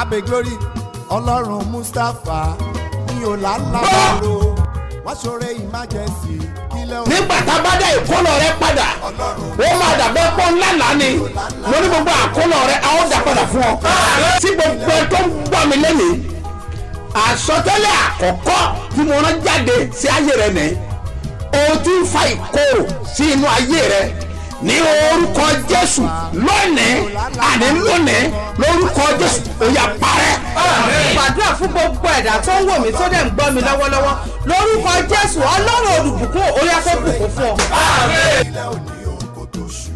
abe glory ọlọ́run mustapha ní ọ̀làlábàrò wọ́n ṣoore emergency kílẹ̀ òun nígbà tá a bá dá ìkólọ rẹ padà. Ó máa dàbẹ́ pọ́ ńlá lánì mo ní gbogbo àkólọ rẹ a ó dà padà fún ọ. tí gbogbo ẹ tó ń gbọ́ mi lẹ́nìí àsọtẹ́lẹ̀ àkọ́kọ́ tí mo rán jáde sí ayé rẹ nìyí o ti ń fa ìkorò sí inú ayé rẹ ní orúkọ jésù lónìí àní lónìí lórúkọ jésù ó yá parẹ́. gbàdúrà fún gbogbo ẹ̀dá tó ń wò mí tó dẹ̀ ń gbọ́ mi lọ́wọ́lọ́wọ́ lórúkọ jésù ọlọ́run olùbùkún fún ọ. kílẹ̀ òní òun kò tó ṣù.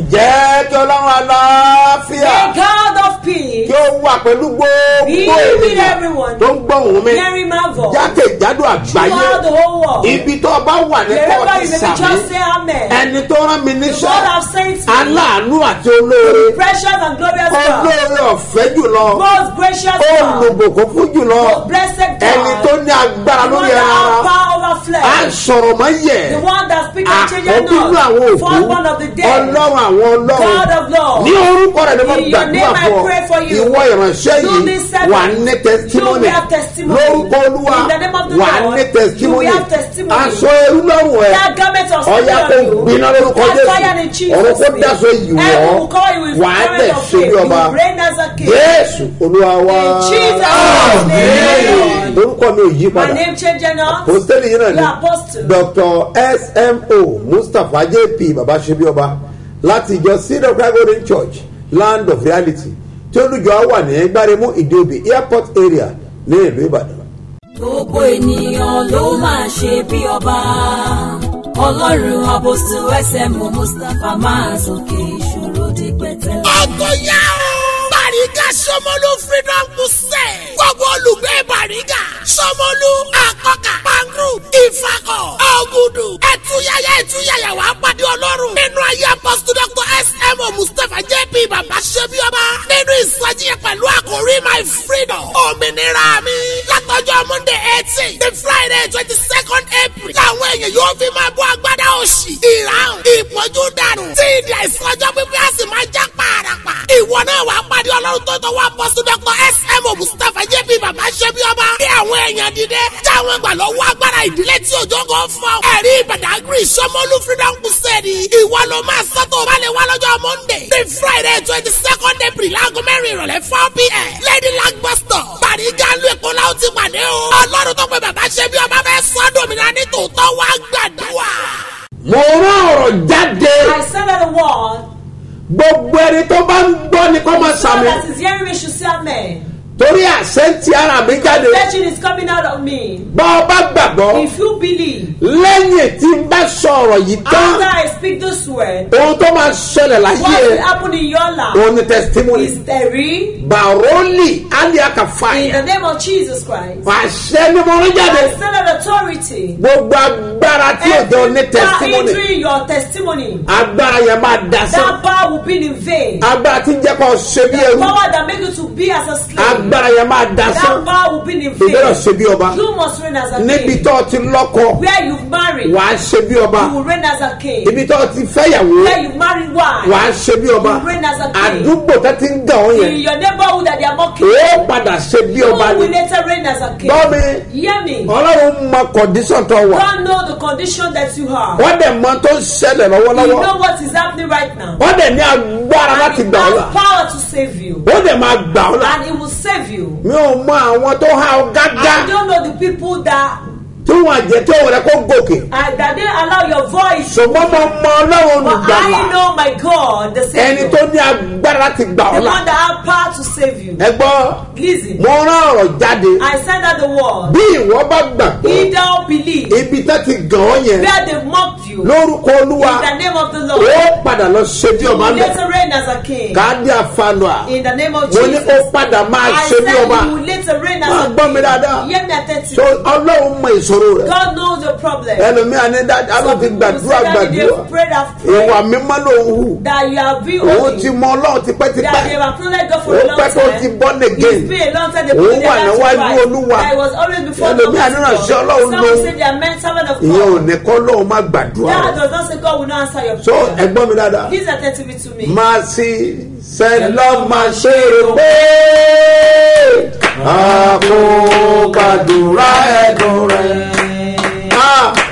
ǹjẹ́ kí ọlọ́run aláfíà Ó wà pẹ̀lú gbogbo ènìyàn tó ń gbọ́hùn mi. Jákèjádò àgbáyé. Ibi tó bá wà ní kọ́ọ̀tù sàmì. ẹni tó rán mi níṣẹ́ aláàánú àti olóore. Olóore ọ̀fẹ́ jùlọ. Olùbùkún fún jùlọ. Ẹni tó ní agbára lórí ẹran power over a flesh, sọ̀rọ̀ mọ́ yẹ. The one that speaks and changes àkọ́bí inú àwọn not, òkú firstborn of the dead, ọlọ́run àwọn God ọlọ́run of love. ní orúkọ rẹ̀ ni mo gbàdúrà name fún ọ. ìwọ ìránṣẹ́ yìí wà ní testimony. lórúkọ olúwa name wà ní testimony. aṣọ ẹrú lọ́rùn ẹ̀. Ọ̀yà kò gbiná lórúkọ jésù. kò name. dáṣọ Heaven wọ́. Wà á bí You ọba jésù olúwa wá name. orúkọ mi ò yí padà. Name changing not. Náà ni dr smo mustapha jp baba sebioba láti ìjọ seed of christ golden church land of reality tí olùjọ wà ní gbáremú ìdíòbí airport area ní ìlú ìbàdàn. gbogbo ènìyàn ló máa ṣe bí ọba ọlọ́run àbòsí ẹsẹ̀mù mustapha máa sókè ìṣòro di pẹ̀tẹ́lẹ̀. ọgọ́yà o. Bàrígà Sọmọlú Freedom Crusade. Gbogbo olùgbé Bàrígà. Sọmọlú Àkọ́kà Pangru Ìfakọ̀ Ọ̀gùdù. Ẹ̀túyàyà ẹ̀túyàyà wà pàdé Ọlọ́run. Nínú ayé apọ́sítù Dr. S.M.O. Mustapha J.P. Bàbá Ṣẹ́bíọ́bá. Nínú ìsọjí yẹn pẹ̀lú àkórí My Freedom. Òmìnira mi. Látọjọ́ Monday eighteen. The Friday twenty second April. Làwọn èèyàn yóò fi máa bọ́ agbádá òṣì. Ìràwọ̀ ìpọ́njú dànù. Tí ìdí àìsàn ọjọ́ pípẹ́ á sì máa já pààràpà. Ìwọ náà wàá pàdé Ọlọ́run tó tọwọ́ apọ́sítù Dr. S.M.O. Mustapha J.P. Bàbá Ṣẹ́bíọ́bá. Bí àwọn èèyàn dìde. Táwọn gbà lọ́wọ́ agbára ìdílé tí òjò kan fọ́. Ẹ̀rí Ìbàdàgìrì Sọmọlú Freedom Crusade. Ìwọ ló máa sọ́tò bá lè wá lọ́jọ́ Monday. The Friday twenty second April láago mẹ́rin ìrọ̀lẹ́ four p.m. Lady Lag bus stop. Bàrígà lu Èkó la ó ti pàdé o. Ọlọ́run tó pe bàbá Ṣẹ́bíọ́bá fẹ́ sọ́dọ̀ òmìnira ní tòótọ́ wá gbàdúrà. mo rán ọ̀rọ̀ jáde I said that the word. gbogbo ẹni tó bá ń gbọ́ ni kó máa sàmì that is hearing me should say amen. Torí àṣẹ ti ara mi jáde. Virtue is coming out of me. bá ọ bá gbàgbọ́ If you believe, lẹ́yìn tí n bá sọ ọ̀rọ̀ yìí tán after I speak this word, ohun tó máa ṣẹlẹ̀ láyé what will happen in your life òun ni testimony. is the real bàrólì in the name of Jesus Christ. àṣẹ ni mo rí jáde. I stand on authority. gbogbo agbára tí ò jọ ní Every testimony. entering your testimony, agbára yẹn máa dasán that power will be in vain. agbára tí jẹ́ kó ṣe bí The ẹrú. power that make you to be as a slave, agbára yẹn máa in vain. ìgbẹ́rọ̀ ṣe bí ọba. You must reign as a níbi tó ti lọ́kọ Where you've married, wàá ṣe bí ọba. ibi tó ti fẹ́yàwó Where you've married wife, wàá ṣe bí ọba. Àdúgbò tó ti ń gàn ọ́ In yẹn ó padà ṣe bí ọba ni. me. ọlọ́run mọ kọ̀díṣọ̀n tó wà. God know the condition that you are. wọ́n dẹ̀ mọ tó ń ṣẹlẹ̀ lọ́wọ́lọ́wọ́. Know what is happening right now. wọ́n dẹ̀ ní agbára láti gbà ọ́ là. has power to save you. ó dẹ̀ máa gbà ọ́ là save you. mi ò mọ àwọn tó há ọ gágá I don't know the people that tí wọn àjẹ tí òun rẹ kó gòkè that didn't allow your voice. ṣùgbọ́n mo mọ ọlọ́run But olùgbàlà I know my God, the ẹni Savior. tó ní agbára láti gbà The ọ́ là one that have power to save you. ẹ gbọ́ Listen. mo rán ọ̀rọ̀ jáde I send out the word. bí ìwọ bá gbàgbọ́ He thou believe. ibi tó ti gàn ọ́ yẹn Where they mocked you. lórúkọ olúwa In the name of the Lord. ó padà lọ ṣe bí ọba You mẹ́ later reign as a king. káàdì àfàlùà In the name of mo ní Jesus. ó padà máa I ṣe said bí ọba you will later reign as máa a gbọ́ mi king. dáadáa Hear me attentively. so ọlọ́run mọ ìṣòro rẹ̀ God knows your problem. ẹlòmíà ní dájú Some àwọn ti gbàdúrà that gbàdúrà ìwà mímọ́ ló hù that you have been òun holy, ti mọ ọlọ́run that they tipẹ́tipẹ́ have acknowledged God for Ó a long pẹ́ tó ti time. born again. It's been a long time they Òun put their wà lives to níwájú. Olúwa. That it was always before God. àní ìránṣẹ́ Ọlọ́run Some ló- will say they are men servant of ìyẹn ò God. ní kọ́ lóun má gbàdúrà That does not say God will not answer your so prayer. ẹgbọ́n mi dáadáa Please attentively to me. máa sí sẹ́lọ́ máa ṣe rò pé àpò gbàdúrà ẹ̀dùn rẹ̀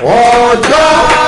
ọjọ́ ìsinmi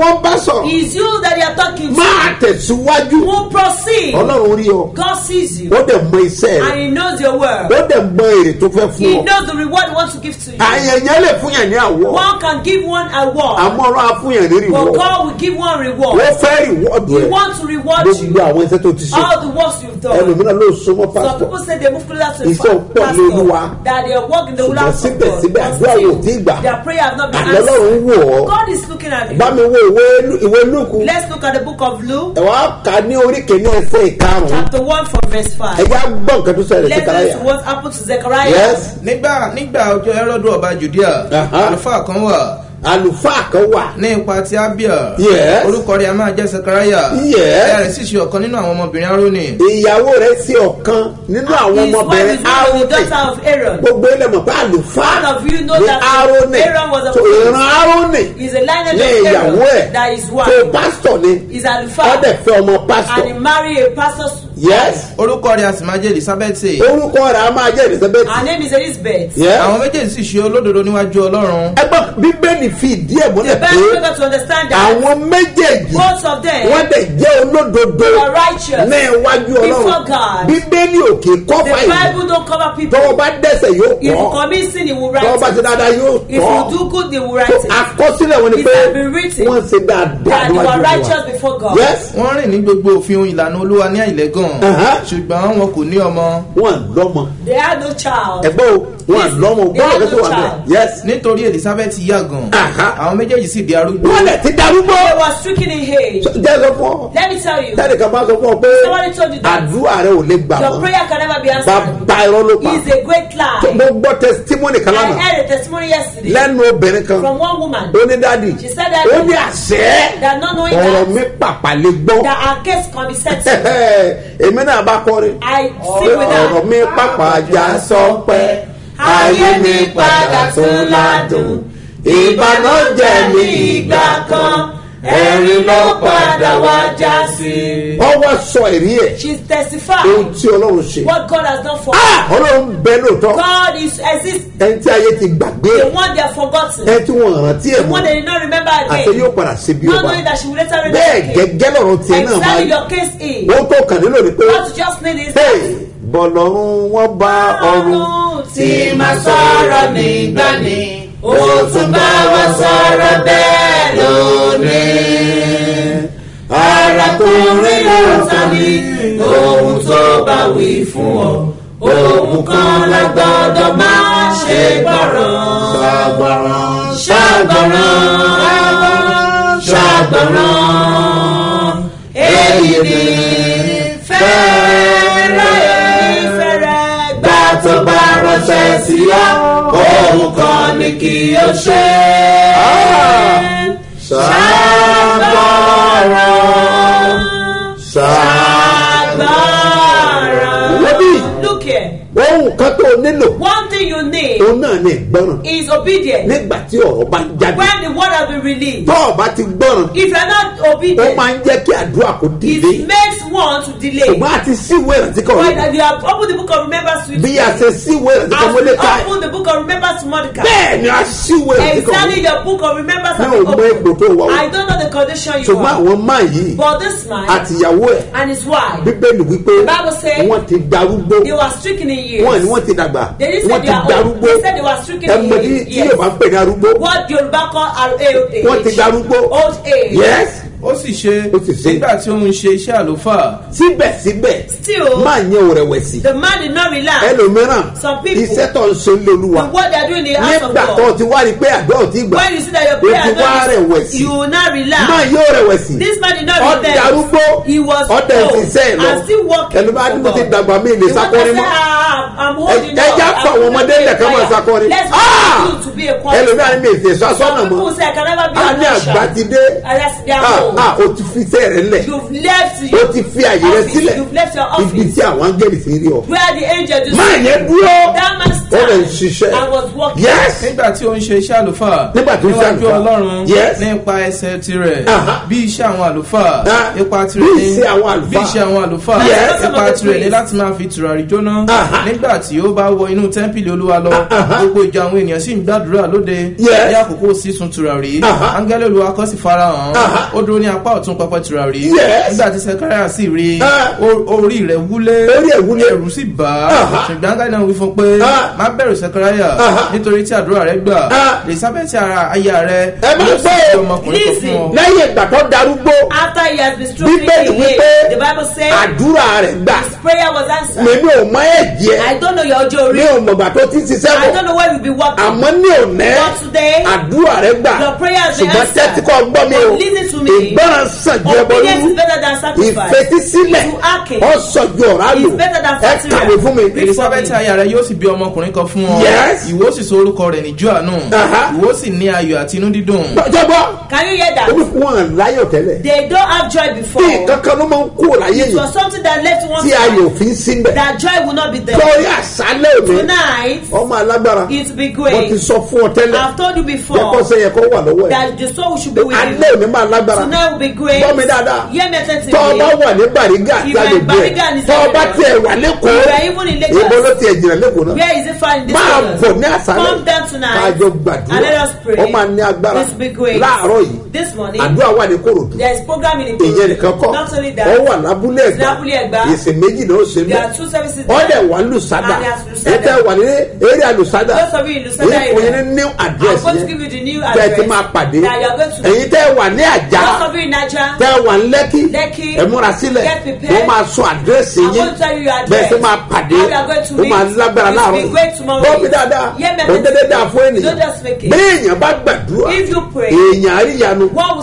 wọ́n bá sọ̀rọ̀. It's you that they are talking to. máa tẹ̀síwájú. Who proceed. ọlọ́run rí ọ. God sees you. Ó dẹ̀ mọ iṣẹ́ and rẹ̀ He knows your word. ó dẹ̀ mọ èrè tó fẹ́ fún He ọ. knows the reward He wants to give to you. àyẹ̀yẹ́ lè fún yàn ní àwọ̀. One can give one award, àmọ́ ọlọ́run á fún yàn ní but rìwọ́ God will give one reward. wọ́n fẹ́ rìwọ́ọ̀dù He ẹ̀ wants to reward you. gbogbo àwọn iṣẹ́ tó ti ṣe. All the works you've done. ẹlòmíràn ló súnmọ́ Some pásítọ̀ people say they move closer to the Iṣẹ́ pọ̀ ní Olúwa. pastor that they are working the will of God. síbẹ̀síbẹ̀ But àdúrà wò tí gbà. Their prayer have not been answered. wò ọ́ God is looking at you. bá mi wo ìwé ìwé lùkù Let's look at the book of Luke, ẹ̀ wá kà ní orí kìíní ẹsẹ̀ ìkarùn-ún chapter 1 from verse 5. ẹ̀ já gbọ́ nǹkan tó ṣẹlẹ̀ sí Let's to what happened to Zechariah. yes nígbà nígbà ọjọ́ ẹrọ́dún ọba judea Aha. àlùfáà kan wà àlùfáà kan wà. Ní ipa ti abia Yes. orúkọ rẹ̀ a máa jẹ́ sekaraya Yes. ìyá rẹ̀ sì ṣe ọ̀kan nínú àwọn ọmọbìnrin aróni ìyàwó rẹ̀ sí ọ̀kan nínú àwọn ọmọbìnrin Aaron. gbogbo ilẹ̀ mọ̀ pé àlùfáà All of you know ní that Árónì Aaron was a tó ìran Árónì He's a lineage ní of ìyàwó ẹ̀. Aaron that is tó pásítọ̀ ni. Ọ̀dẹ̀ fẹ́ ọmọ and he pásítọ̀ married a pastor's yes. Orúkọ rẹ̀ a sì máa jẹ́ elizabeth. Orúkọ rẹ̀ a máa jẹ́ Elizabeth. Her name is Elizabeth. yes. Àwọn méjèèjì sì ṣe olódodo níwájú ọlọ́run. Ẹgbọ́n bíbélì fi ìdí ẹ̀ The múlẹ̀ pé way to understand that àwọn méjèèjì both of them wọ́n dẹ̀ jẹ́ olódodo are righteous ní iwájú before ọlọ́run bíbélì yìí Bible don't cover people. tọ́wọ́ bá dẹ́sẹ̀ yóò If you kọ́. commit sin, He will write tọ́wọ́ bá ti dáadáa yóò If kọ́. you do good, He will write it. àkọsílẹ̀ wọn ni pé wọ́n ṣe dáadáa That you are níwájú righteous Olúwa before God. yes. Wọ́n rìn ní gbogbo òfin ìlànà olúwa ní àìlẹ́gàn. Ṣùgbọ́n wọn kò ní ọmọ. Wọ́n lọ́mọ. They had no child. ẹgbẹ́ o wọ́n lọ́mọ They gbọ́dọ̀ no wà bẹ́ẹ̀. Child. yes. Nítorí elizabeth yàgàn àwọn méjèèjì sì di arúgbó. Wọ́n lẹ̀ ti darúgbó. They were stricken in age. jẹ́ sọ fún ọ. Let me tell you, tẹ́lẹ̀ kan bá sọ fún ọ pé Somebody told you that. àdúrà rẹ ò lè gbà your mọ́. prayer can never be answered. bàbá irọ́ ló pa. It's a great lie. mo gbọ́ testimony kan I lánàá. heard a testimony yesterday. Lẹ́nu obìnrin kan. From one woman. Ó ní dádì She said that- ó ní àṣẹ. that not knowing ọ̀rọ̀ that, mi pàpà lè gbọ́. that our case can be settled. èmi náà bá kọrin. I sing with ọ̀rọ̀ her. mi pàpà já sọpẹ́ ayé mi padà tún ládùn. Ìbànújẹ́ mi ìgbà kan ẹ̀rín ló padà wá já sí. ọwọ́ sọ èrí ẹ̀. She testified. Ohun tí ọlọ́run ṣe. What God has done for Ah, her. ọlọ́run bẹ lóòótọ́. God is exists. ẹni tí ayé ti gbàgbé The one they have forgotten. ẹni tí wọ́n rántí ẹ̀ The mọ́. one they did not remember again. yóò padà ṣe bí Not ọba knowing that she will later reign bẹ́ẹ̀ gẹ́gẹ́ lọ́rọ̀ tiẹ̀ náà máa Exactly your case is. wọ́n tó kàn nílò ni pé What you just need is hey, bọ̀lọ́run wọ́n bá ọrùn tí máa sọ̀rọ̀ nígbà ni ó tún bá wa sọ̀rọ̀ bẹ́ẹ̀ lónìí. arákùnrin ló ta ní ohun tó bá wí fún ọ ohun kan la gbọ́dọ̀ máa ṣe gbọ́ràn ṣàgbọ́ràn ṣàgbọ́ràn èyí ni sí ọ ohun kan ni kí o ṣe. bí Look here, ohun kan tó nílò. One thing you need òun náà ní ìgbọràn. is obedience. nígbà tí ọ̀rọ̀ bá ń jáde. When the word has been released, tọ́ ọba ti gbọ́ràn. If you are not ó obedient, máa ń jẹ́ kí àdúrà kó dìde. it makes one to delay. ṣùgbọ́n àti síwèé ìrántí kan When you have opened the book of remembrance sweet bí a ṣe síwèé rẹ̀ as kọ́ we mọ́lẹ́ ká open the book of remembrance to Mordecai. Bẹ́ẹ̀ ni a síwèé rẹ̀ kọ́ exactly your book of remembrance mi ò mọ ipò tó wà o. I don't know the condition you ṣùgbọ́n are. àwọn máa yìí but this man àtìyàwó ẹ̀ and his wife bíbélì wípé The Bible says wọ́n ti darúgbó. they were stricken in years. Wọ́n ni wọ́n ti dàgbà. They didn't say they are old. they said they were stricken ẹ in mọ tí tí years. Yóò bá ń pè ní arúgbó? What Yoruba call old age wọ́n ti darúgbó. Old age. Yes ó sì ṣe nígbà tí ó ń ṣe iṣẹ́ àlùfáà. Síbẹ̀síbẹ̀ still máa yẹn ò rẹ̀wẹ̀sì. the man did not relax. Ẹlòmíràn Some people- iṣẹ́ tó ń ṣe ń lolúwa the work they are doing in the house of nígbà tó God ti wá rí pé àdó ò ti gbà when you see that your o prayer ti wá is rẹ̀wẹ̀sì. you will not relax. Máa yẹn ò rẹ̀wẹ̀sì. This man did not ọ̀dà relax. arúgbó he was ọ̀dà old ìfisẹ́ ẹ̀ lọ. and still working ẹlòmíràn mo ti God. dàgbà mí lè sakọrin mọ́. "Ah, I'm holding ẹ jẹ́ on, àpò I'm àwọn not ọmọdé ilẹ̀ kan máa quiet." sakọrin. Let's Ah! be to be a quiet ẹlòmíràn mi èsì Ah, ah, o ti fi iṣẹ́ rẹ̀ lẹ̀. O ti fi àyè rẹ̀ sílẹ̀. You've left your ibi tí àwọn áńgẹ́lì ti rí ọ. Where the angel do máa yẹn dúró. ó lè ṣiṣẹ́. And was walking yes. Nígbà tí ó ń ṣe iṣẹ́ àlùfáà Nígbà tí ó ń ṣe níwájú àlùfáà. ọlọ́run Yes. nípa ẹsẹ̀ tirẹ̀ bí iṣẹ́ àwọn àlùfáà Ah, ipa tirẹ̀ ní bí iṣẹ́ àwọn àlùfáà Yes. ipa tirẹ̀ ní láti máa fi tùràrí jóná. Nígbà tí ó bá wọ inú tẹ́ḿpìlì olúwa lọ gbogbo ìjọ àwọn ènìyàn sì ń gbàdúrà lóde. Yes. ní àkókò sísun tùràrí Aha. áńgẹ́lì olúwa kọ́ sì farahàn. Ó dúró ní apá ọ̀tún pẹpẹ tùràrí Yes. nígbà tí sẹkárà sì rí Ah. orí rẹ̀ wúlé Orí ẹ̀ wúlé. ẹ̀rù sì bà á Aha. ṣùgbọ́n náà wí fún pé Ah. má bẹ̀rù sẹkárà Aha. nítorí tí àdúrà rẹ gbà Ah. elizabeth ara aya rẹ Ẹ máa yóò sì fi ọmọkùnrin kan fún ọ. lẹ́yìn ìgbà tó darúgbó bíbélì wípé àdúrà rẹ̀ gbà his prayer was answered mímí ò mọ ẹ̀jẹ̀ I don't know your ọjọ́ mi ò mọ̀gbà tó ti ṣiṣẹ́ bọ̀ àmọ́ ní òní àdúrà rẹ̀ gbà ṣùgbọ́n tẹ́tí kọ́ gbọ́ mi o Ìgbọràn sàn ju ẹbọ obedience rúrú is better than sacrifice. Ìfetísílẹ̀ ọ sọ ju ọ̀rá lò. is better than ẹ kàwé fún mi. elizabeth aya rẹ yóò sì bí ọmọkùnrin kan fún ọ. Ìwọ sì sọ orúkọ rẹ̀ ní johannu Aha. ìwọ sì ní ayọ̀ àti inú dídùn. Jọgbọ́ can you hear that? Omi fún wọn láyọ̀ tẹ́lẹ̀. They don't have joy before. Bí kankan ló máa ń kó láyé it yìí. was something that left one tí ayọ̀ fi ń síbẹ̀ that joy will not be there. Lórí àṣálẹ̀ òní. Tonight ọmọ alágbára. it be wọ́n ti great sọ fún ọ tẹ́lẹ̀. I've told you yẹ kó before ṣe yẹ kó wà lọ́wọ́ ẹ̀. that the soul should be with alẹ́ you. òní máa lágbára. Tonight will be great. Gbọ́ mi dáadáa. Hear me attentively. Tọ́ ọ bá wà ní bàrígà ẹ̀ and tọ́ ọ bá Istanbul, tiẹ̀ wà lẹ́kọ̀ọ́ ibo ló tiẹ̀ jìnnà lẹ́kọ̀ọ́ náà? where is it found in this máa place? bọ̀ ní àṣálẹ̀. Come down tonight. Kájọ gbàdúrà. And let us pray. Ó máa ní agbára this will be great. láàárọ̀ yìí this morning àdúrà wà ní kòròdú. there is program in ìyẹn Ikorodu nìkan kọ́. Not only that wà lábúlé ẹ̀gbá. Lábúlé Ẹ̀gbá. ìsìn méjì náà ó ṣe there mẹ́ are two services ọ̀dẹ̀ there. wà lùsádà And there's Lusada. ètò wà ní eré àlùsádà Those of you in Lusada èyí fún yín ní area, new I'm address going to yẹn. give you the new address ti máa pàdé. that you are going to èyí tẹ́ wà ní àjà those of you in Naija tẹ́ wà ní lẹ́kì. Lekki, ẹ múra sílẹ̀. Get prepared. wọ́n máa sọ àdírẹ́sì I'm yín. going to tell you your address bẹ́ẹ̀ sì máa pàdé. How you are going to ó máa meet. lágbára It will láàárọ̀. be great tomorrow. Bọ́ mi dáadáa. Hear me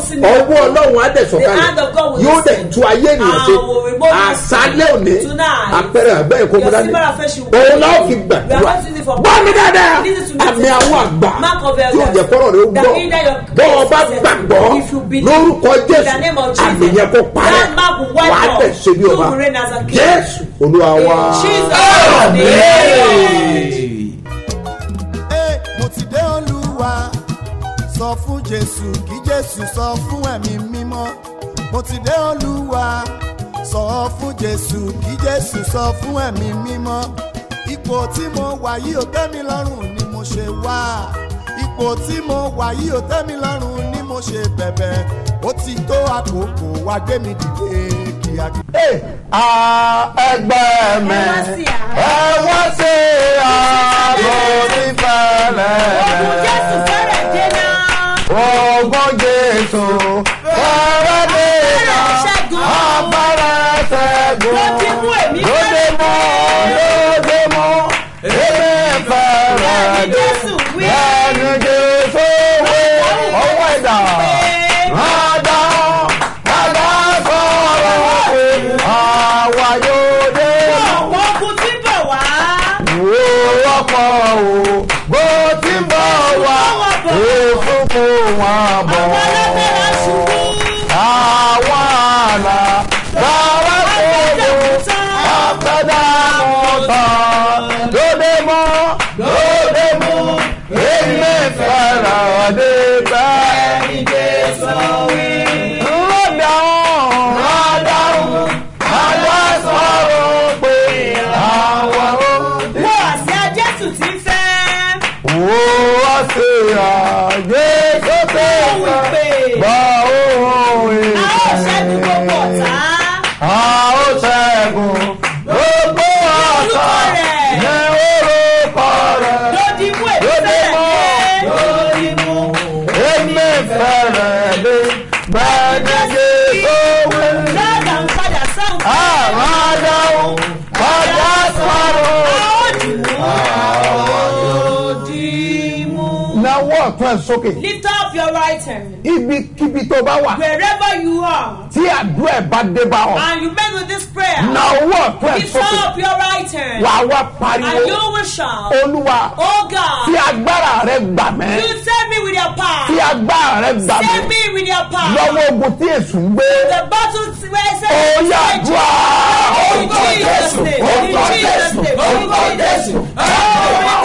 see ọwọ́ ọlọ́run á dẹ̀ sọ̀kalẹ̀. Yóò dẹ̀ tu ayé ènìyàn ṣe. Remove àṣálẹ̀ òní àpẹẹrẹ symbol of faith will òun náà fi gbàdúrà. Gbọ́ mi dáadáa. Àmì àwọn àgbà tí ò jẹ́ kọ́rọ̀ rẹ ó gbọ́. bọ́ ọ bá gbàgbọ́ lórúkọ jésù àmì yẹn kó parẹ́. wàá off. tẹ̀ ṣe bí ọba. Jésù olúwa wa. Sọ fún jésù kí jésù sọ fún ẹ̀mí mímọ́. Mo ti dé olúwa sọ fún jésù kí jésù sọ fún ẹ̀mí mímọ́. Ipò tí mo wà yìí ò tẹ́ mi lọ́rùn ni mo ṣe wá. Ipò tí mo wà yìí ò tẹ́ mi lọ́rùn ni mo ṣe bẹ̀bẹ̀. Ó ti tó àkókò wá gbé mi dìde kíákíá. ẹgbẹ́ mi Ẹ wá sí àárọ̀. ẹ wá sí àárọ̀ onífẹ̀lẹ̀ Ogun Jésù fẹ́rẹ̀ dé ogun jésù sókè lift up your right hand. ibikíbi tó bá wà wherever you are. tí àdúrà ẹ̀ bá dé bá ọ and you make with this prayer. náwó ọ̀tún ẹ̀ lift sókè up your right hand. wà á wá and pariwo you will shout. olúwa oh God. tí agbára rẹ gbà mẹ́ you save me with your power. tí agbára rẹ gbà save mẹ́ me with your power. lọ́wọ́ ogun tí èsù ń gbé the battle where ó say. yà dùà orúkọ jésù orúkọ jésù orúkọ jésù. olúwa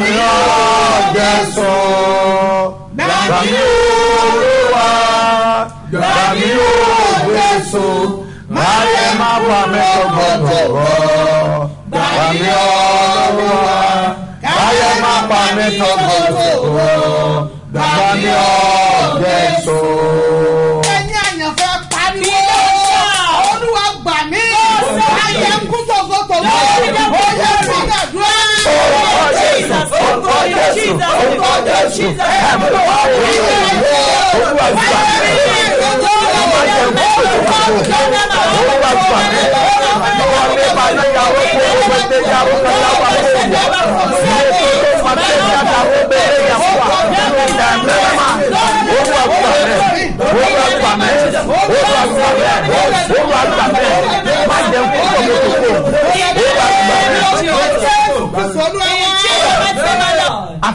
Gbàmí ọ̀jẹ̀sọ̀. Gbàmí olúwa. Gbàmí ọ̀jẹ̀sọ̀. Máyé má pa mí tọkọtọkọ. Gbàmí olúwa. Máyé má pa mí tọkọtọkọ. Gbàmí ọ̀jẹ̀sọ̀. Ẹni àyànfẹ́ orúkọ Jésù, orúkọ Jésù. Ẹ̀mí ló wà wọ̀ ọ́. Olúwa gbà. Má jẹ́ tòkòtò. Olúwa gbà mí. Lọ́wọ́ mi bá ní yàrá kó o bẹ dé yàrá kan láwa kó o bọ̀. Ilé tó tó máa tẹ̀ ní àdàrú bẹ̀rẹ̀ yà fún wa. Ìdá mẹ́rẹ̀ máa. Olúwa gbà mí. Olúwa gbà mí. Olúwa gbà mí. Olúwa gbà mí.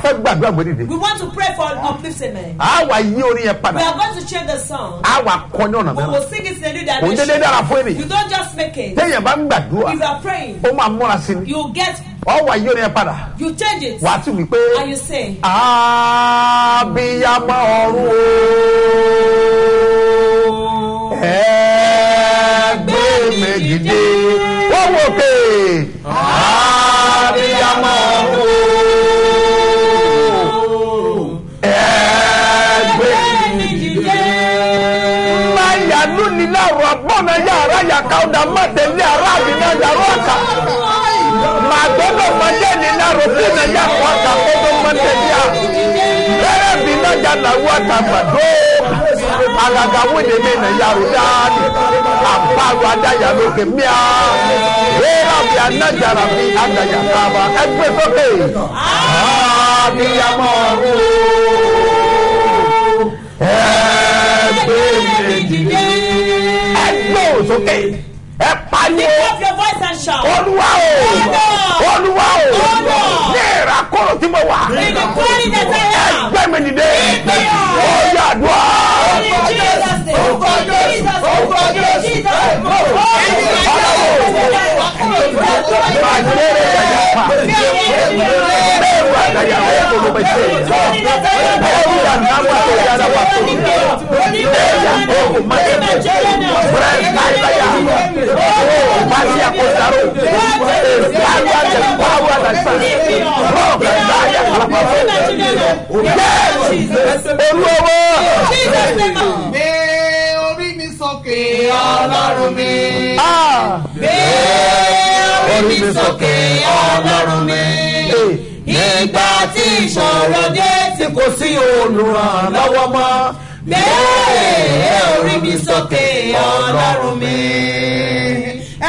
Fẹ́ gbàdúrà gbèdéde. We want to pray for upliftment. A wà yí orin yẹn We padà. are going to change the song. A wà kọ́ ní ọ̀nà We mẹ́rin. will sing it in a new Kò ń dédé dára fún You ènìyàn. don't just make it. Téèyàn bá ń gbàdúrà, If you are praying, ó máa múra sí ni. you get, Ọ wà yí orin yẹn padà. you change it, Wà á sì wí pé. and you say, Abiyamọ ọ̀run o. Ẹgbẹ́ mi dìde. Wọ́n wò pé. Abiyamọ ọ̀run o. yàrá yàkàwọ́dà má tẹ̀lé ara mi náà yàrá ọ̀kà. Màgbọ́dọ̀ mọ̀jẹ́ ní láàrọ̀ fún mi yà kọ́ ọ̀kà kó tó mọ̀ tẹ̀lé à. Bẹ́rẹ̀ bí náà yà làwọn àtàgbàdo. Àgàgà wíìlì mi nà yàrá dáadé. Àbárò adáyà lókè míà. Wéèrà bí anájàrà bí adáyà káwa. Ẹgbẹ́ sókè. Àbíyamọ ọ̀run. Òsókè. Ẹ pariwo. Olúwa o. Olúwa o. Ní ìràkọrọ tí mo wà. Ẹgbẹ́ mi nìde ó yà dùn In Jesus'. Orúkọ Jésù, orúkọ Jésù. Jesus' name. Gbé orí mi sókè ọlọ́run ọlọ́run mi. Ìgbà tí ìṣòro dé tí kò sí olùrànlọ́wọ́ mọ́. gbé orí mi sókè ọlọ́run mi.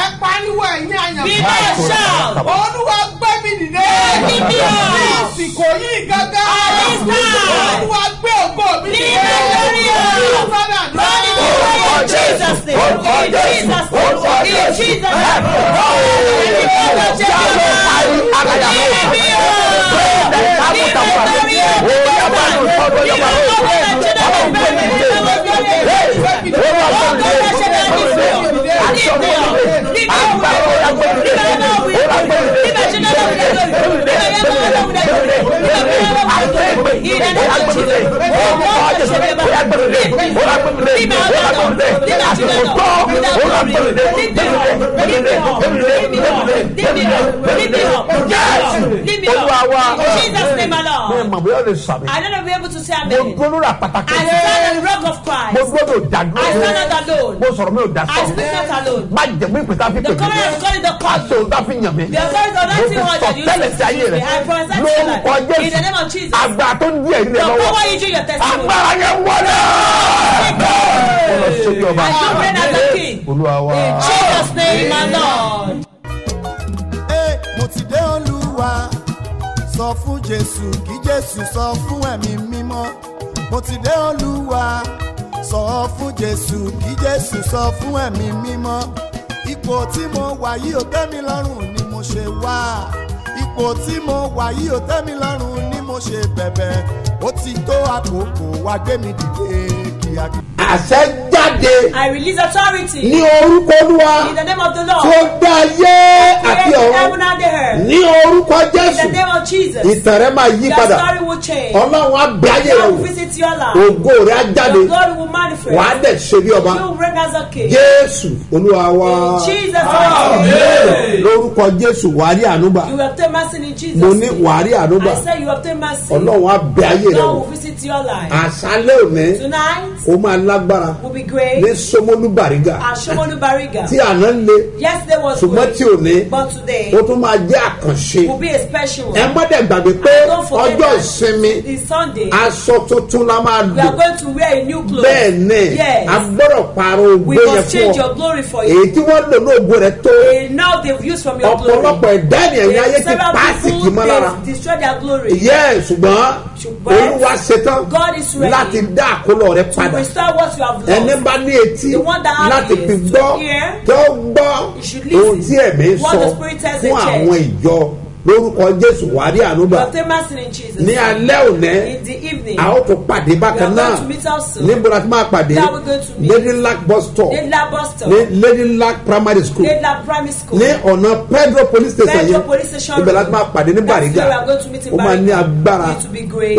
Ẹ pariwo ẹ̀yin àyànfẹ́. my shout. Olúwa gbé mi dìde. Gbé mi dìde. Ní àsìkò yìí gángan. Time. Olúwa gbé ògo mi Ní dìde. Sọ́dà Run in the name of Jesus' name. In Jesus' name. In Jesus' name. Agaya. Ní Nàìjíríà. Ní Nàìjíríà. Amen. O lè sàmì I don't know you're able to say mo amen. gbóná ra pàtàkì I stand on the rock of mo Christ. gbọ́dọ̀ dàdúró I stand not alone. mo sọ̀rọ̀ mi ò dá I speak not alone. májẹ̀mú ìpè tá a fi The covenant of God is the mí covenant. aṣọ òun tá a fi yàn mí The authority of mo that thing was sọ that you used to me. I prophesy to your lórúkọ life. In the name of jésù Jesus. àgbà tó ń di The rẹ̀ lọ́wọ́ power you do your testimony. agbára yẹn wọlé mo I do reign as a king. In Jesus name my Lord. Mo ti dé olúwa sọ fún jésù kí jésù sọ fún ẹ̀mí mímọ́. Mo ti dé olúwa sọ fún jésù kí jésù sọ fún ẹ̀mí mímọ́. Ipò tí mo wà yìí ò tẹ́ lọ́rùn ni mo ṣe wá ipò tí mo wà yìí ò tẹ́ lọ́rùn ni mo ṣe bẹ̀bẹ̀. Ó ti tó àkókò wá gbé mi dìde kíákíá. àṣẹ jáde I release authority. ní orúkọ olúwa In the name of the Lord. dá ayé àti ọ̀run ní orúkọ In the jésù name of Jesus. ìtàn rẹ máa yí Your padà story will change. ọlọ́run á bẹ ayé rẹ God will wò visit your life. ògo rẹ á jáde Your glory will manifest. wàá dẹ̀ ṣe bí ọba You will reign as a king. jésù olúwa wa In Jesus' name. lórúkọ jésù wàá rí ànúgbà You will obtain mercy in Jesus' mo ní wàá rí ànúgbà I say you obtain mercy. ọlọ́run á bẹ ayé rẹ God wò will visit your life. àṣálẹ́ òní Tonight ó máa lágbára will be great. Ní At Bariga. tí àná ń le Yesterday was ṣùgbọ́n great. tí ò ní But today ó tún máa jẹ́ àkànṣe will be a special ẹ má dẹ̀ gbàgbé pé ọjọ́ ìsinmi Sunday. aṣọ tuntun la máa We lò are going to wear a new clothes. bẹ́ẹ̀ ni Yes. a gbọ́dọ̀ pààrọ̀ We ògbó yẹn must fún change ọ your glory for you. èyí tí wọ́n lò ní ògbó rẹ tó Now they've used from your glory. ọ̀pọ̀lọpọ̀ ẹ̀dá ènìyàn ní ayé ti kì í mọ́ lára they destroy their glory. yẹ́ ṣùgbọ́n Ṣùgbọ́n olúwa ṣetán láti dá àkólọ rẹ to padà restore what you have ẹni lost. Bá ní etí láti fi gbọ́ tó gbọ́ ohun tí ẹ̀mí sọ fún àwọn ìjọ lórúkọ jésù mercy in Jesus. ní alẹ́ òní In the evening. a ó tún pàdé bákan náà. níbo la ti máa pàdé? That we're going to meet. lady lac bus stop. Ní lady lac primary school. Lady Lab primary school. ní ọ̀nà pedro police station Pedro yẹn police station. Ibẹ̀ la ti máa pàdé ní in ó máa ní agbára.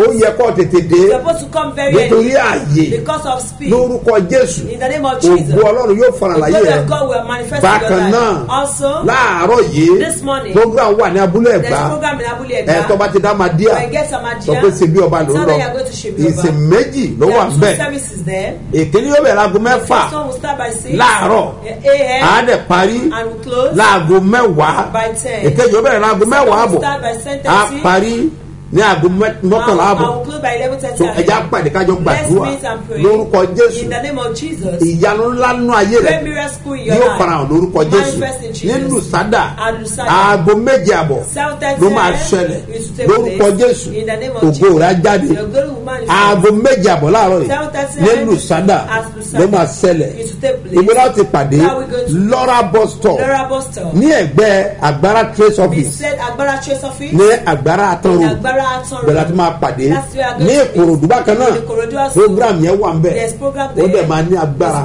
Ó yẹ kó tètè dé. You're supposed to come very nítorí early ààyè lórúkọ jésù. In the name of Jesus. ògo ọlọ́run yóò fara láyé rẹ bákan náà láàárọ̀ yìí program wà ní abúlé ẹ̀gbá. Ẹ bá ti dá some sọ pé ṣe bí ọba ló ń lọ. Ìsìn méjì ló wà bẹ́ẹ̀. èkíní yóò bẹ̀rẹ̀ aago mẹ́fà láàárọ̀. A.m. á dẹ̀ parí and will close láago mẹ́wàá. èkejì yóò bẹ̀rẹ̀ láago mẹ́wàá àbọ̀. start by ten á parí ní aago mọ́kànlá àbọ̀. So ẹja pàdé kájọ gbàdúrà. lórúkọ jésù. ìyanu ńlá nínú ayé rẹ yóò farahàn lórúkọ jésù. nílùú sádà aago méje àbọ̀ ló máa ṣẹlẹ̀. lórúkọ jésù ògo rẹ̀ jáde. Aago méje àbọ̀ láàárọ̀ yìí a.m. sádà ló máa ṣẹlẹ̀. ìgbéra ti pàdé lọ́ra bus stop. Ní ẹ̀gbẹ́ agbára trace office. Ní agbára atan Bẹ̀rẹ̀ àti máa pàdé ní ìkòròdú bákan náà program yẹn wà ń bẹ̀ ó dẹ̀ máa ní agbára.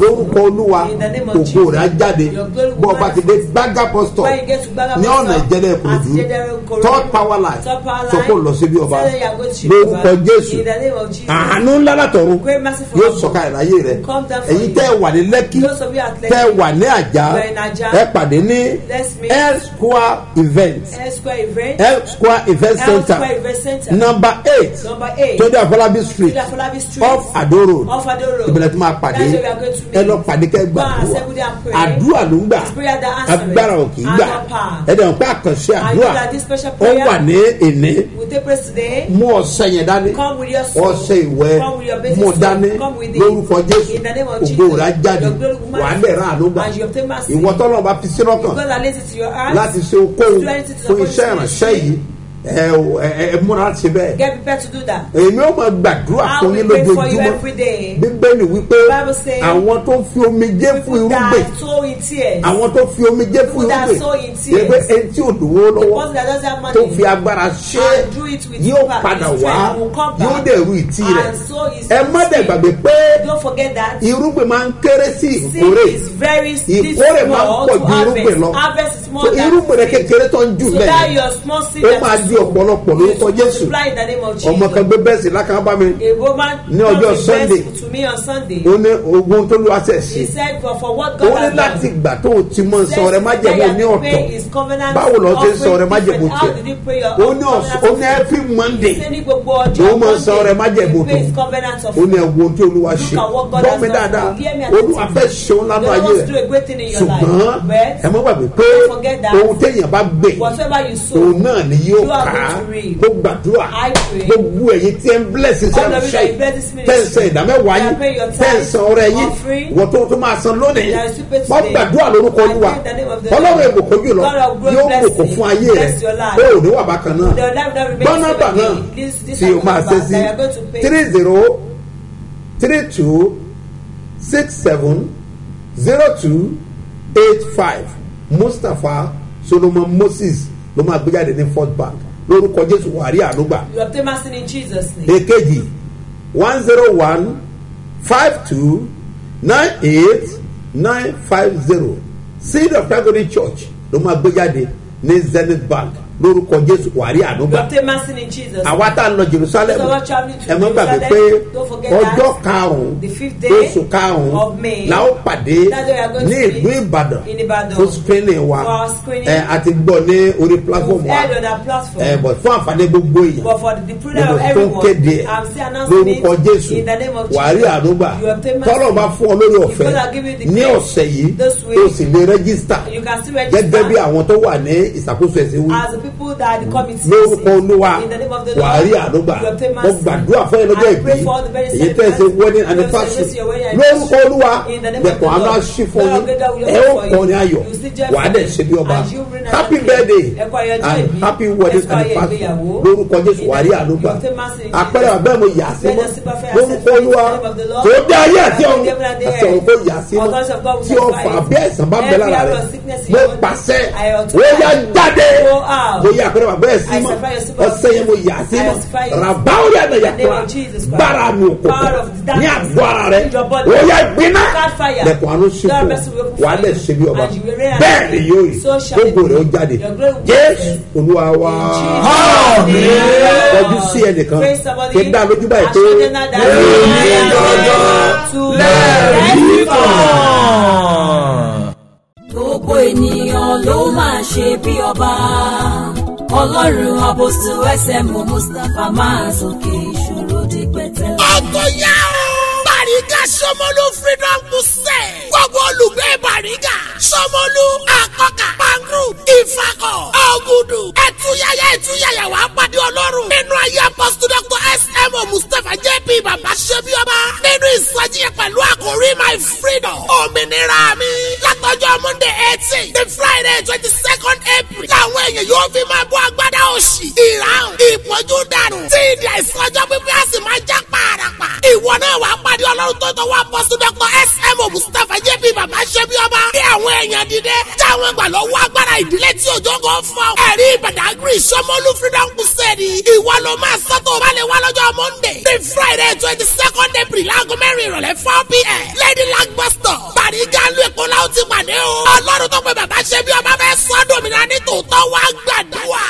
Lórúkọ olúwa ògo rẹ̀ á jáde. Bọ́ ọba ti dé gbága Gbaga ní ọ̀nà Ìjẹ́dẹ̀ Ìkòròdú, third power line. Third power sọ pé ó lọ síbi ọba. Lórúkọ jésù. Àánú ńlá látọ̀run. Yóò sọ̀ka ìráyè rẹ̀. Èyí tẹ́ wà ní lẹ́kì tẹ́ wà ní àjà ẹ pàdé ní air square event. Air Square Event. center Center. number eight. Number eight. tóde àfọlábí street. Off Ado road. Ìbẹ̀rẹ̀ tí máa pàdé. ẹ lọ pàdé kẹ́ and pray. àdúrà. ló ń gbà. Agbára ò kì í gbà. Ẹ dẹ̀ ń pẹ́ àkànṣe àdúrà ó wà ní today. mú ọ̀sẹ̀ yẹn dání. Ọ̀sẹ̀ ìwẹ̀. Mú dání. Lórúkọ jésù. In the name of ògo Jesus. rẹ̀ á jáde wà á dẹ̀ rà àánú gbà. And you obtain mercy. ìwọ tọ́lọ́ bá fi sínú ọkàn láti ṣe okòwò fún iṣẹ́ ministry. yìí ẹ ẹ múra ṣe bẹ́ẹ̀. Get prepared to do that. èmi ó máa gbàdúrà I fún yín lójoojúmọ́. bíbélì wípé àwọn tó fi omijé fún irúgbìn àwọn tó fi omijé fún irúgbìn ẹgbẹ́ etí òdòwó lọ́wọ́ tó fi agbára ṣe yóò padà wá yóò dẹ̀ ru ìtì rẹ̀. ẹ má dẹ̀ gbàgbé pé irúgbìn máa ń kéré sí ìkórè. ìkórè máa ń pọ̀ ju irúgbìn lọ. Irúgbìn rẹ̀ kékeré tó ń jù lẹ́yìn ó máa di ọ̀pọ̀lọpọ̀ lórúkọ jésù. ọmọ kan gbé bẹ́ẹ̀sì lákàá bá mi Ní ọjọ́ Sunday. ó ní ogun tó for what ó ní láti ìgbà tó o ti mọ sọ ọrẹ májẹ̀mú ní ọ̀tọ̀. báwo lọ ṣe sọ ọrẹ májẹ̀mú tiẹ̀? ó ní ó ní every monday. Ló mọ sọ ọrẹ májẹ̀mú tó ó ní ẹ̀wọ̀n tí olúwa ṣe. gbọ́ mi dáadáa. Olúwa fẹ́ ṣeun lánàá ayé rẹ̀. ṣùgbọ́n ẹ mọ́ gbàgbé pé ohun téèyàn bá gbé òun náà ni yóò Reap. kó gbàdúrà. Gbogbo ẹ̀yin tí ẹ ń bless iṣẹ́ All of you ìṣe that you bless this ministry. tẹ̀sán ìdámẹ́wàá yín tẹ̀sán ọrẹ yín wọ́n tó máa san lónìí. Wọ́n gbàdúrà lórúkọ olúwa. ọlọ́run èbùkún jùlọ. Yóò blessing. bùkún fún ayé rẹ. Ó ní wà bákan náà. The life that remains gbọ́n nọ́mbà for the náà tí o máa ṣe sí. Three zero three two six seven zero two eight five. Mustapha solomon moses ló máa gbé jáde ní fort bank lórúkọ jésù wàrí ànúgbà You obtain mercy in Jesus' name. èkejì one zero one five two nine eight nine five zero. Seed of calgary church ló máa gbé jáde ní zenith bank lórúkọ jésù in Jesus' name. àwa tá a lọ jerusalem ẹ mọ gbàgbé pé ọjọ́ karùn-ún The fifth day oṣù karùn-ún la ó pàdé ní ìlú ìbàdàn fún screening wa. Ẹ àti gbọ́ ní orí platform wa. Ẹ bọ̀ fún àǹfààní gbogbo èèyàn of tó ń everyone, kéde ẹ lórúkọ jésù. in the name of Jesus. wàárí àdúgbà tọ́lọ̀ bá fún ọ lórí ọ̀fẹ́ ní ọ̀sẹ̀ yìí o sì lè rẹ́gísítà gẹ́gẹ́ bí àwọn tó wà ní ìṣàkóso ẹ̀sìn wí people that the committee. lórúkọ olúwa wàárí àdúgbà mo gbàdúrà fún ẹ lọ́jọ́ ìbí. èyí tẹ́ ẹ ṣe wedding anniversary. lórúkọ olúwa the àná ṣí fún yín. ẹ ó kọ́ ní ayọ̀. Wàá for dẹ̀ ṣe bí ọba. Happy birthday and happy wedding anniversary. Lórúkọ jésù name- àdúgbà àpẹẹrẹ abẹ́ mo yà sí mọ́. Lórúkọ olúwa tó dé ayé àti ọ̀run. Àti ọ̀run kò yà sí mọ́. Tí ó satisfy fà you. bí ẹ̀sán bá bẹ lára rẹ̀ mo pàṣẹ ó yá jáde. Mo yà àpẹẹrẹ bàbá ẹ̀ sí I mọ́. ọ̀sẹ̀ yẹn mo yà sí I mọ́ ràbáwò yà nà yàtọ̀. gbára mi ò Power kókò of ní àgọ́ ara rẹ̀. In your body. ó yà gbiná. Lẹ́kùn àánú open wà á you. ṣe bí ọba. Bẹ́ẹ̀ ni yóò it gbogbo rẹ̀ ó jáde. Jésù olúwa wa. Kọjú sí ẹnìkan. Kí n dá lójú báyìí pé gangan to lẹ́ẹ̀rí testify. gbogbo ènìyàn ló máa ṣe bí ọba ọlọ́run àbòsù ẹsẹ̀m mustapha máa sókè ìṣòro di pẹ̀tẹ́lẹ̀. ọkọ̀ yá o. Bàrígà Sọmọlú Freedom Crusade. Gbogbo olùgbé Bàrígà. Sọmọlú Àkọ́kà Pangru Ìfakọ̀ Ọ̀gùdù. Ẹ̀túyàyà ẹ̀túyàyà wà á pàdé Ọlọ́run. Nínú ayé apọ́sítù Dr. S.M.O. Mustapha J.P. Bàbá Ṣẹ́bíọ́bá. Nínú ìsọjí yẹn pẹ̀lú àkórí My Freedom. Òmìnira mi. Látọjọ́ Monday eighteen. The Friday twenty second April. Làwọn èèyàn yóò fi máa bọ́ agbádá òṣì. Ìràwọ̀ ìpọ́njú dànù. Tí ìdí àìsàn ọjọ́ pípẹ́ á sì máa já pààràpà. Ìwọ náà wàá pàdé Ọlọ́run tó tọwọ́ apọ́sítù Dr. S.M.O. Mustapha J.P. Bàbá Ṣẹ́bíọ́bá. Bí àwọn èèyàn dìde. táwọn gbà lọ́wọ́ agbára ìdílé tí òjò kan fọ́. ẹ̀rí ìbàdàgìrì sọmọlú freedom crusade ìwọ ló máa sọ́tò bá lè wá lọ́jọ́ monday the friday twenty second april aago mẹ́rin ìrọ̀lẹ́ four pm lady lagbastor bàrí jálù èkó la ó ti pàdé o. ọlọ́run tó pe bàbá ṣe bí ọba fẹ́ sọ́dọ̀ mi náà ní tòótọ́ wá gbàdúrà.